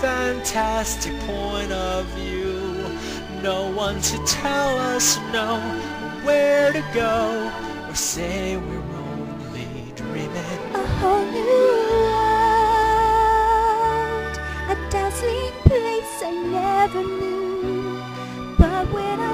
fantastic point of view. No one to tell us no, where to go, or say we're only dreaming. A whole new world, a dazzling place I never knew. But when I'm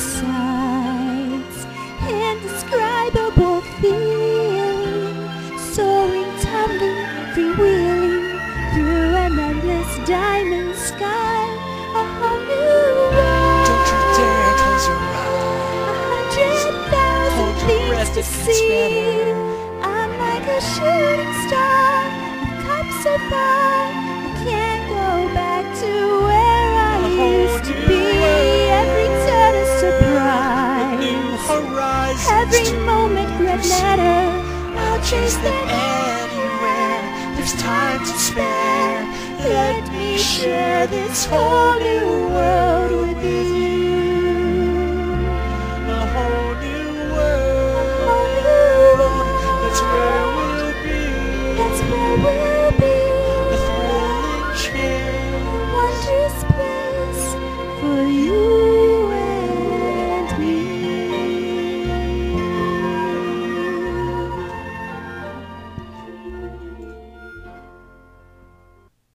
sights, indescribable feeling, soaring, tumbling, freewheeling through an endless diamond sky. A whole new world. Don't you dare close your A eyes. hundred thousand Hold your things to see. I'm like a shooting star, horizons Every moment red letter I'll chase them anywhere. There's time to spare. Let me share this whole new world with you. A whole new world. That's where we'll be. That's where we'll be